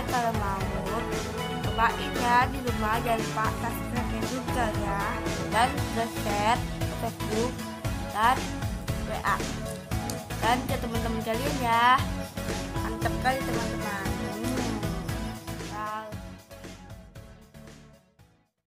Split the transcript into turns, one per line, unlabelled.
kalian kalau mau cobain ya di rumah jangan lupa subscribe juga ya. Dan share Facebook dan WA. Dan ke teman-teman kalian ya. Mantap kali teman-teman.